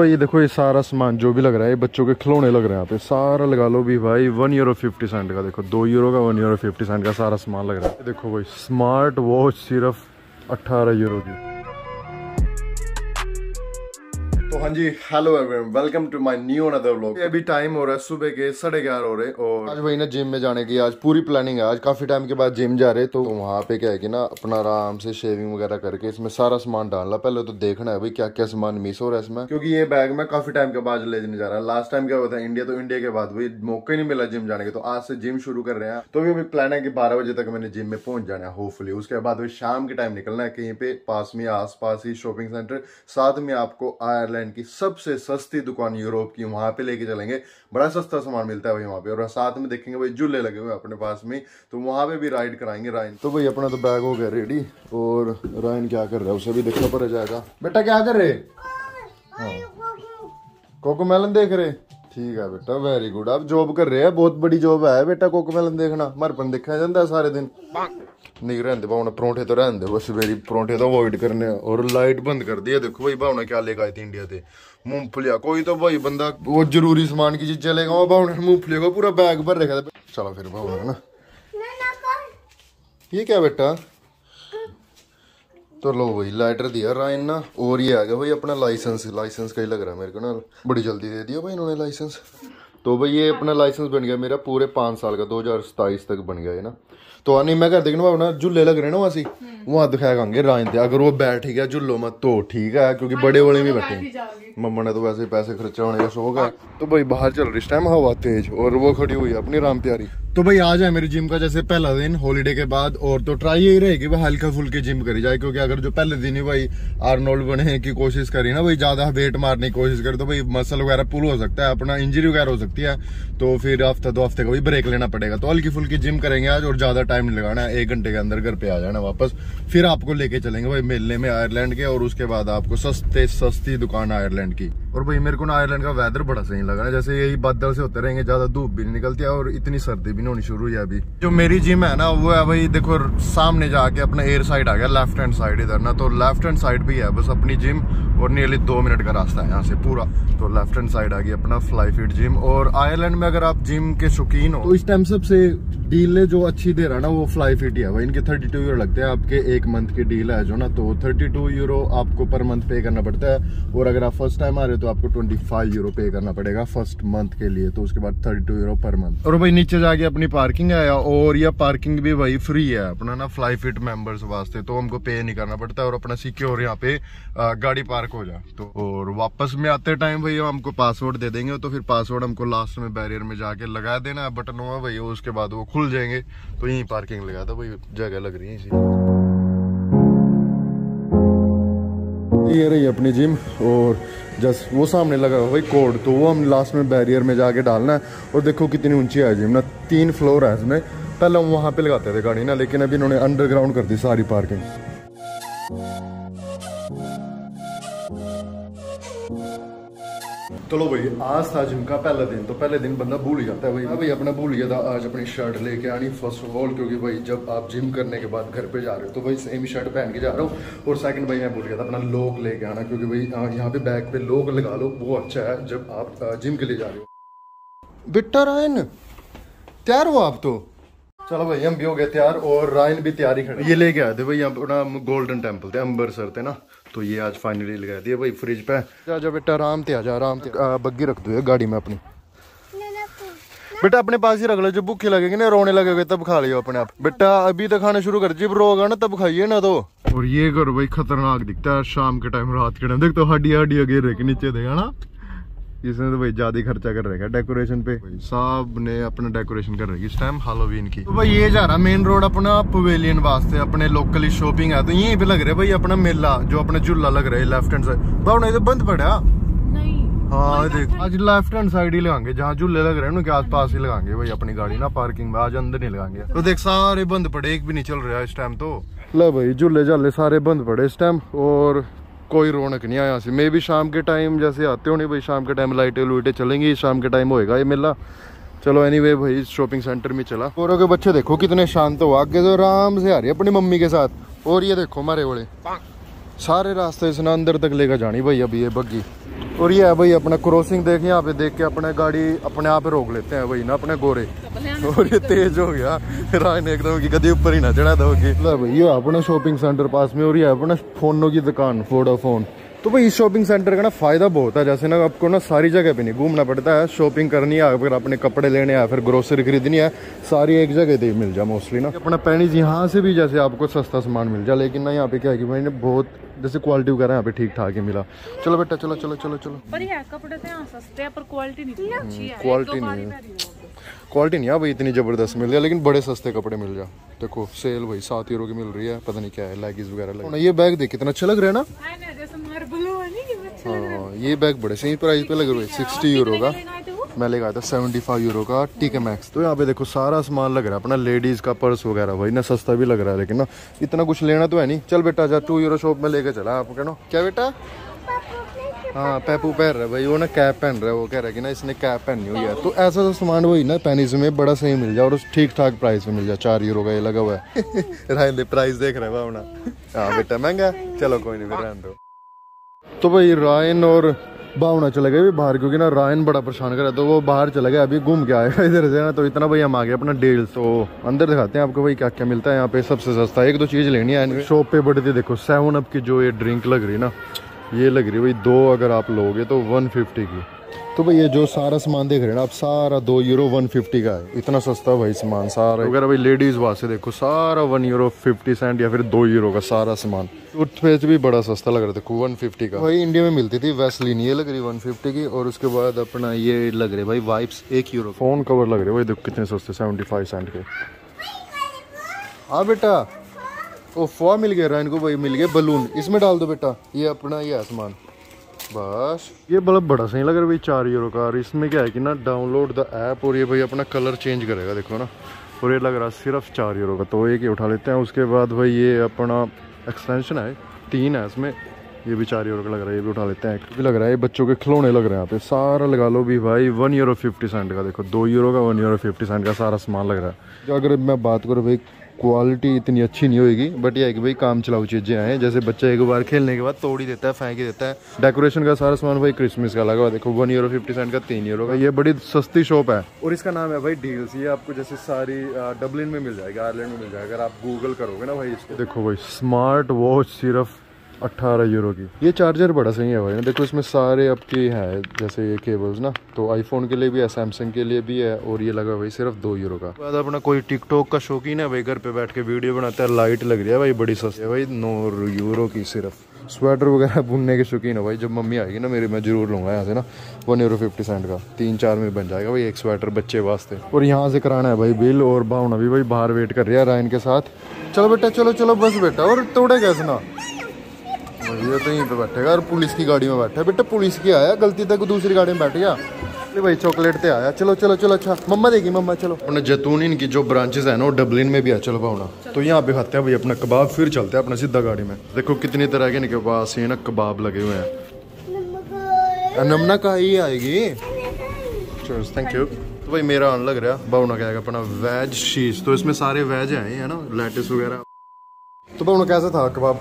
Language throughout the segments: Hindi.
तो ये देखो ये सारा सामान जो भी लग रहा है, ये बच्चों के खिलौने लग रहे हैं यहाँ पे। सारा लगा लो भी भाई वन यूरो फिफ्टी सेंट का देखो, दो यूरो का वन यूरो फिफ्टी सेंट का सारा सामान लग रहा है। देखो भाई स्मार्ट वॉच सिर्फ़ अट्ठारह यूरो की। तो हाँ जी hello everyone welcome to my new another vlog अभी टाइम हो रहा है सुबह के साढ़े ग्यारह हो रहे और आज वही ना जिम में जाने की आज पूरी प्लानिंग है। आज काफ़ी टाइम के बाद जिम जा रहे तो वहाँ पे क्या है कि ना अपना आराम से शेविंग वगैरह करके इसमें सारा सामान डालना। पहले तो देखना है भाई क्या क्या सामान मिस हो रहा है इसमें। क्योंकि ये बैग मैं काफ़ी टाइम के बाद लेने जा रहा है। लास्ट टाइम क्या हुआ था इंडिया तो इंडिया के बाद भाई मौका ही नहीं मिला जिम जाने के तो आज से जिम शुरू कर रहे हैं। तो भी अभी प्लान है कि बारह बजे तक मैंने जिम में पहुँच जाना है होपफुली उसके बाद शाम के टाइम निकलना है कहीं पे पास में आस ही शॉपिंग सेंटर साथ में आपको आयरलैंड की सबसे सस्ती दुकान यूरोप की वहाँ पे लेके चलेंगे। बड़ा सस्ता सामान मिलता है भाई वहाँ पे। और साथ में देखेंगे भाई झूले लगे हुए अपने पास में तो वहाँ पे भी राइड कराएँगे रायन तो भाई अपना तो बैग हो गया रेडी और रायन क्या कर रहा है? उसे भी देखना पड़ जाएगा। बेटा क्या कर रहे? कोको मेलन देख रहे? ठीक है बेटा वेरी गुड आप जॉब कर रहे हैं? बहुत बड़ी जॉब है। बेटा कोको मेलन देखना। मरपन देखा जाता है सारे दिन। नहीं रहते भावना परोठे तो रहते बस मेरी परोठे तो अवॉइड करने और लाइट बंद कर दी देखो भाई भावना क्या लेकर आई थी इंडिया से मूंगफलिया कोई तो भाई बंदा वो ज़रूरी सामान की चीज़ चलेगा वो भावना मूंगफली को पूरा बैग भर रखा था चलो फिर भावना ना ये क्या बेटा तो लो भाई लाइटर दिया राइन ना और ये आ गया भाई अपना लाइसेंस लाइसेंस का ही लग रहा है मेरे को ना बड़ी जल्दी दे दिया भाई इन्होंने लाइसेंस तो भाई ये अपना लाइसेंस बन गया मेरा पूरे पाँच साल का दो हज़ार सताईस तक बन गया है ना तो नहीं मैं कर देखना भावना झूले लग रहे ना वैसे वहाँ दिखाएगा राइन अगर वो बैठ गया झूलो मत तो ठीक है क्योंकि बड़े बड़े भी बैठे मम्मा ने तो वैसे पैसे खर्चा होने का शौक है। तो भाई बाहर चल रही टाइम हवा तेज और वो खड़ी हुई है अपनी राम प्यारी। तो भाई आज है मेरी जिम का जैसे पहला दिन हॉलीडे के बाद और तो ट्राई यही रहेगी भाई हल्का फुल्के जिम करी जाए क्योंकि अगर जो पहले दिन ही भाई आर्नोल्ड बने की कोशिश करी ना भाई ज़्यादा वेट मारने की कोशिश करे तो भाई मसल वगैरह पुल हो सकता है अपना इंजरी वगैरह हो सकती है। तो फिर हफ़्ता दो हफ़्ते का भी ब्रेक लेना पड़ेगा। तो हल्की फुल्की जिम करेंगे आज और ज़्यादा टाइम नहीं लगाना है एक घंटे के अंदर घर पे आ जाना वापस। फिर आपको लेके चलेंगे भाई मेले में आयरलैंड के और उसके बाद आपको सस्ते, सस्ती दुकान आयरलैंड की। और भाई मेरे को ना आयरलैंड का वेदर बड़ा सही लगा है जैसे यही बादल से होते रहेंगे, ज़्यादा धूप भी नहीं निकलती है और इतनी सर्दी भी नहीं होनी शुरू हुई अभी। जो मेरी जिम है ना, वो है भाई, देखो, सामने जाके अपना एयर साइड आ गया लेफ़्ट हैंड साइड इधर ना। तो लेफ़्ट हैंड साइड भी है, बस अपनी जिम और नियरली दो मिनट का रास्ता है यहाँ से पूरा। तो लेफ़्ट हैंड साइड आ गई अपना फ्लाई फीट जिम और आयरलैंड में अगर आप जिम के शौकीन हो तो इस टाइम सबसे डील जो अच्छी दे रहा है ना, वो फ्लाई फिट ही है भाई। इनके थर्टी टू यूरो लगते हैं, आपके एक मंथ की डील है जो ना। तो थर्टी टू यूरो आपको पर मंथ पे करना पड़ता है। और अगर आप फ़र्स्ट टाइम आ रहे तो आपको ट्वेंटी फाइव यूरो पे करना पड़ेगा फ़र्स्ट मंथ के लिए तो उसके बाद thirty two euro per month और भाई नीचे जाके अपनी पार्किंग है और यह पार्किंग भी भाई फ्री है, अपना ना फ्लाई फिट मेंबर्स वास्ते तो हमको पे नहीं करना पड़ता और अपना सिक्योर यहाँ पे गाड़ी पार्क हो जाए। तो और वापस में आते टाइम भाई हमको पासवर्ड दे देंगे तो फिर पासवर्ड हमको लास्ट में बैरियर में जाके लगा देना बटन हुआ भाई उसके बाद वो खुल जाएँगे। तो यही पार्किंग लगा था भाई जगह लग रही है इसी। ये रही अपनी जिम और जस्ट वो सामने लगा हुआ भाई कोड तो वो हम लास्ट में बैरियर में जाके डालना है और देखो कितनी ऊँची है जिम ना, तीन फ्लोर है इसमें। पहले हम वहाँ पे लगाते थे गाड़ी ना, लेकिन अभी इन्होंने अंडरग्राउंड कर दी सारी पार्किंग चलो भाई आज था जिम का पहला दिन तो पहले दिन बंदा भूल जाता है भाई। भाई अपना भूल गया था आज अपनी शर्ट लेके आनी फ़र्स्ट ऑफ़ ऑल क्योंकि भाई जब आप जिम करने के बाद घर पे जा रहे हो तो भाई सेम शर्ट पहन के जा रहा हूँ। और सेकंड भाई मैं भूल गया था अपना लॉक लेके आना क्योंकि भाई यहाँ पे बैग पे लॉक लगा लो वो अच्छा है जब आप जिम के लिए जा रहे हो। बिट्टा रायन तैयार हो आप तो? चलो भाई हम भी हो गए तैयार और रायन भी तैयारी खड़े ये लेके आए थे भाई अपना गोल्डन टेंपल थे अम्बरसर थे ना? तो ये आज फाइनली लगा दिया भाई फ्रिज पे। जा जा बेटा आराम से आ जा आराम से। बग्गी रख दो गाड़ी में अपनी। बेटा अपने पास ही रख लो जब भूखे लगेगी ना रोने लगेगा तब खा लियो अपने आप। बेटा अभी तो खाना शुरू कर जब रोगा ना तब खाइए ना तो। और ये करो भाई खतरनाक दिखता है शाम के टाइम रात के टाइम देख तो हड्डी हड्डी गिर के नीचे देगा ना? इसने तो भाई ज़्यादा खर्चा कर रखा है डेकोरेशन पे? साहब ने अपना डेकोरेशन कर रखी इस टाइम हेलोवीन की। तो भाई ये जा रहा मेन रोड अपना पवेलियन वास्ते अपने लोकली शॉपिंग है तो यहीं पे लग रहा है भाई अपना मेला जो अपना झूला लग रहा है लेफ़्ट हैंड साइड भावना तो बंद पड़ा। हाँ देख आज लेफ़्ट हैंड साइड ही लगाएँगे जहाँ झूले लग रहे हैं उनके आसपास ही लगाएँगे भाई अपनी गाड़ी ना पार्किंग में आज अंदर नहीं लगाएँगे। तो देख सारे बंद पड़े एक भी नहीं चल रहा इस टाइम तो। लो भाई झूले झाले सारे बंद पड़े इस टाइम और कोई रौनक नहीं आया से। मे भी शाम के टाइम जैसे आते होने भाई शाम के टाइम लाइटें लुइटें चलेंगी शाम के टाइम होएगा ये मेला। चलो एनी वे भाई शॉपिंग सेंटर में चला। और के बच्चे देखो कितने शांत हो आगे तो आराम से आ रही है अपनी मम्मी के साथ। और ये देखो हमारे बड़े सारे रास्ते इसने अंदर तक लेकर जानी भाई अभी ये बग्गी। और ये है भाई अपना क्रॉसिंग देख, यहाँ पे देख के अपने गाड़ी अपने आप रोक लेते हैं भाई ना, अपने गोरे। और ये तेज हो गया। राय ने एकदम की कभी ऊपर ही ना चढ़ा दोगे ये अपना शॉपिंग सेंटर पास में और ये अपना फोनों की दुकान फ़ोन तो भाई इस शॉपिंग सेंटर का ना फ़ायदा बहुत है। जैसे ना आपको ना सारी जगह पे नहीं घूमना पड़ता है शॉपिंग करनी है अगर अपने कपड़े लेने हैं फिर ग्रोसरी खरीदनी है सारी एक जगह पे मिल जाए मोस्टली ना। अपना पैनिज यहाँ से भी जैसे आपको सस्ता सामान मिल जाए लेकिन ना यहाँ पे क्या है कि मैंने बहुत जैसे क्वालिटी वगैरह यहाँ पे ठीक ठाक ही मिला। चलो बेटा चलो चलो चलो चलो। पर कपड़े तो यहाँ सस्ते हैं पर क्वालिटी नहीं अच्छी है क्वालिटी नहीं है। क्वालिटी नहीं है भाई इतनी ज़बरदस्त मिल जाए लेकिन बड़े सस्ते कपड़े मिल जाए। देखो सेल भाई सात यूरो की मिल रही है पता नहीं क्या है लेगीज वगैरह ये बैग देख कितना अच्छा लग रहा है ना हाँ ये बैग बड़े सही प्राइस पे लग रहा है सिक्सटी यूरो का। मैं लेकर आया था सेवेंटी फाइव यूरो का टीके मैक्स तो यहाँ पे देखो सारा सामान लग रहा है, अपना लेडीज़ का पर्स वगैरह भाई ना सस्ता भी लग रहा है, लेकिन ना इतना कुछ लेना तो है नहीं। चल बेटा, जा टू यूरो शॉप में लेके चला आप कहना। क्या बेटा? हाँ पैपू पहन रहा है भाई, वो ना कैप पहन रहा है, वो कह रहा है कि ना इसने कैप पहनी हुई है। तो ऐसा तो सामान वही ना पैनिज में बड़ा सही मिल जाए और उस ठीक ठाक प्राइस में मिल जाए, चार यूरो का ये लगा हुआ है। रायन प्राइस देख रहे हैं अपना हाँ बेटा, महँगा चलो, कोई नहीं, फिर रहने दो। तो भाई रायन और भावना चले गए बाहर क्योंकि ना रायन बड़ा परेशान कर रहा तो वो बाहर चले गए अभी घूम के आएगा इधर से ना। तो इतना भाई हम आ गए अपना डेल तो अंदर दिखाते हैं आपको भाई क्या क्या मिलता है यहाँ पे सबसे सस्ता। एक दो चीज़ लेनी है शॉप पे बढ़ते देखो सेवन अप की जो ये ड्रिंक लग रही ना ये लग रही है भाई दो अगर आप लोगे तो वन फिफ्टी की। तो भाई ये जो सारा सामान देख रहे हैं ना आप सारा दो यूरो वन फिफ्टी का है। इतना सस्ता भाई सामान सारा अगर भाई लेडीज़ वास्ते देखो सारा वन यूरो फिफ्टी सेंट या फिर दो यूरो का सारा सामान। टूथपेस्ट भी बड़ा सस्ता लग रहा देखो वन फिफ्टी का। भाई इंडिया में मिलती थी वैसलीन ये लग रही वन फिफ्टी की और उसके बाद अपना ये लग रहे भाई वाइप्स एक यूरो फ़ोन कवर लग रहे भाई देखो कितने सस्ते सेवेंटी फाइव सेंट के। हाँ बेटा ओ फुआ मिल गया रायन को भाई मिल गया बलून इसमें डाल दो बेटा ये अपना ये सामान। बस। ये बल्ब बड़ा सही लग रहा है भाई चार यूरो का। और इसमें क्या है कि ना डाउनलोड द ऐप और ये भाई अपना कलर चेंज करेगा देखो ना। और ये लग रहा है सिर्फ़ चार यूरो का। तो एक ही उठा लेते हैं उसके बाद भाई ये अपना एक्सटेंशन है तीन है इसमें। ये भी चार यूरो का लग रहा है ये भी उठा लेते हैं। भी लग रहा है ये बच्चों के खिलौने लग रहे हैं यहाँ पे। सारा लगा लो भी भाई वन यूरो फिफ्टी सेंट का। देखो दो यूरो का वन यूरो फिफ्टी सेंट का सारा सामान लग रहा है। अगर मैं बात करूँ भाई क्वालिटी इतनी अच्छी नहीं होगी बट ये है कि भाई काम चलाऊ चीज़ें आए जैसे बच्चा एक बार खेलने के बाद तोड़ ही देता है, फेंक ही देता है। डेकोरेशन का सारा सामान भाई क्रिसमस का लगा हुआ देखो वन यूरो फिफ्टी सेंट का तीन ईयर का। ये बड़ी सस्ती शॉप है। और इसका नाम है भाई डील्स ये आपको जैसे सारी डबलिन में मिल जाएगा आयरलैंड में मिल जाएगा, अगर आप गूगल करोगे ना भाई इसको। देखो भाई स्मार्ट वॉच सिर्फ़ अट्ठारह यूरो की। ये चार्जर बड़ा सही है भाई ना। देखो इसमें सारे आपके हैं जैसे ये केबल्स ना। तो आईफोन के लिए भी है सैमसंग के लिए भी है और ये लगा भाई सिर्फ़ दो यूरो का। बाद अपना कोई टिकटॉक का शौकीन है भाई घर पे बैठ के वीडियो बनाता है लाइट लग रही है भाई बड़ी सस्ती। है भाई नौ यूरो की सिर्फ़। स्वेटर वगैरह बुनने के शौकीन है भाई। जब मम्मी आएगी ना मेरी मैं ज़रूर लूँगा यहाँ से ना। वन यूरो फिफ्टी सेंट का। तीन चार में बन जाएगा भाई एक स्वेटर बच्चे वास्ते। और यहाँ से कराना है भाई बिल और भावना भी भाई बाहर वेट कर रही है रायन के साथ। चलो बेटा चलो चलो बस बेटा और तोड़े कैसे ना? ये तो यहीं पे बैठेगा और पुलिस की गाड़ी में बैठा बेटा पुलिस की आया गलती तक दूसरी गाड़ी में बैठ गया। भाई चॉकलेट ते आया। चलो चलो चलो अच्छा। मम्मा देगी मम्मा चलो। अपने जैतून इनकी जो ब्रांचेस है ना वो डबलिन में भी है। चलो भावना तो यहाँ पे खाते हैं भाई अपना कबाब। फिर चलते हैं अपना सीधा गाड़ी में। देखो कितनी तरह के इनके पास ये ना कबाब लगे हुए हैं। नमना का ही आएगी। चलो थैंक यू तो भाई मेरा आन लग रहा है। भावना क्या अपना वेज शीज तो इसमें सारे वेज हैं है ना? लेटिस वगैरह। तो भावना कैसा था कबाब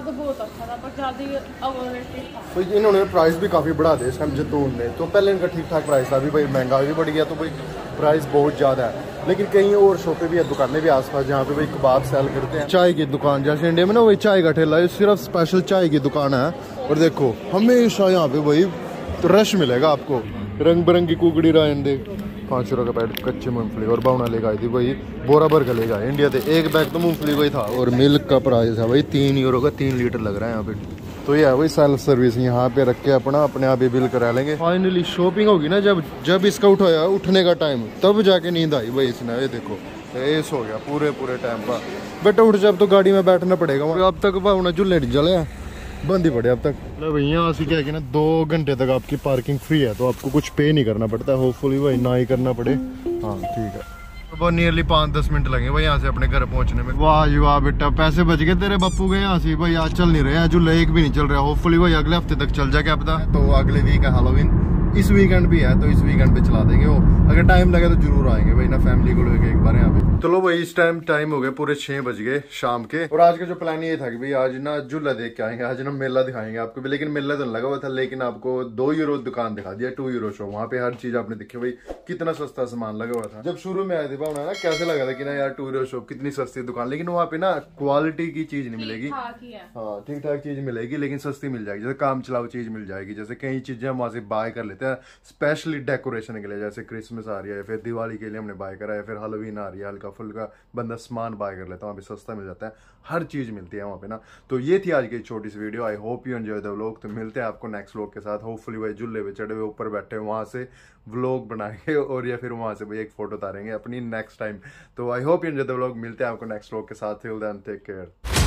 तो बहुत अच्छा था पर ज़्यादा तो इन्होंने प्राइस भी काफ़ी बढ़ा दिए इस टाइम जैतून ने। तो पहले इनका ठीक ठाक प्राइस था अभी भाई महँगाई भी बढ़ गया तो भाई प्राइस बहुत ज़्यादा है। लेकिन कहीं और शॉपें भी है दुकानें भी आसपास जहाँ पे भाई कबाब सेल करते हैं। चाय की दुकान जैसे इंडिया में ना वही चाय का ठेला है सिर्फ़ स्पेशल चाय की दुकान है। और देखो हमेशा यहाँ पे भाई रश मिलेगा आपको। रंग बिरंगी कुकड़ी रायन दे पाँच रुपये का पैकेट कच्ची मूंगफली और बावना लेकर आई थी भाई। बोरा भर का लेकर इंडिया से एक बैग तो मूंगफली का ही था। और मिल्क का प्राइस है भाई तीन यूरो का तीन लीटर लग रहा है यहाँ पे। तो ये है वही सेल्फ सर्विस यहाँ पे रख के अपना अपने आप ही बिल करा लेंगे। फाइनली शॉपिंग होगी ना जब जब इसका उठाया उठने का टाइम तब जाके नींद आई भाई इसने। ये देखो ऐस हो गया पूरे पूरे टाइम पर बेटा उठ जब तो गाड़ी में बैठना पड़ेगा। अब तक भावना चूल्हे जले बंद ही पड़े अब तक। मतलब यहाँ से क्या कि ना, दो घंटे तक आपकी पार्किंग फ्री है तो आपको कुछ पे नहीं करना पड़ता होपफुली भाई ना ही करना पड़े। हाँ ठीक है। वो नियरली पाँच दस मिनट लगे भाई, यहाँ से अपने घर पहुँचने में। वाह जी वाह बेटा, पैसे बच गए तेरे बप्पू के यहाँ से। भाई, आज चल नहीं रहे जो लेक भी नहीं चल रहा। होपफुली भाई अगले हफ़्ते तक चल जाए क्या पता तो अगले वीक है हेलोविन इस वीकेंड भी है तो इस वीकेंड पे चला देंगे वो। अगर टाइम लगे तो ज़रूर आएँगे भाई ना फैमिली को लेके एक बार यहाँ पे। चलो भाई इस टाइम टाइम हो गए पूरे छह बज गए शाम के। और आज का जो प्लान ये था कि भाई आज ना झूला देख के आएँगे आज ना मेला दिखाएँगे आपको। भी लेकिन मेला तो लगा हुआ था लेकिन आपको दो यूरो दुकान दिखा दिया टू यूरो शो वहाँ पे हर चीज़ आपने देखी भाई कितना सस्ता सामान लगा हुआ था। जब शुरू में आए थे भावना ना कैसे लगा था कि ना यार टू यूरो शॉप कितनी सस्ती दुकान लेकिन वहाँ पे ना क्वालिटी की चीज़ नहीं मिलेगी। हाँ ठीक ठाक चीज़ मिलेगी लेकिन सस्ती मिल जाएगी। जैसे काम चलाऊ चीज़ मिल जाएगी। जैसे कई चीज़ें हम वहाँ से बाय कर लेते हैं स्पेशली डेकोरेशन के लिए, जैसे क्रिसमस आ रही है फिर दिवाली के लिए हमने बाय करा है फिर हेलोवीन आ रही है हल्का फुल्का बंदा सामान बाय कर लेता है, वहाँ पे सस्ता मिल जाता है, हर चीज़ मिलती है वहाँ पे ना। तो ये थी आज की छोटी सी video I hope you enjoy the vlog तो मिलते हैं आपको नेक्स्ट व्लॉग के साथ। होपफुली भाई झूले पे चढ़े हुए, ऊपर बैठे वहाँ से व्लॉग बनाएँगे, और या फिर वहाँ से भाई एक फ़ोटो उतारेंगे अपनी नेक्स्ट टाइम तो I hope you enjoy the vlog मिलते हैं आपको नेक्स्ट व्लॉग के साथ। Take care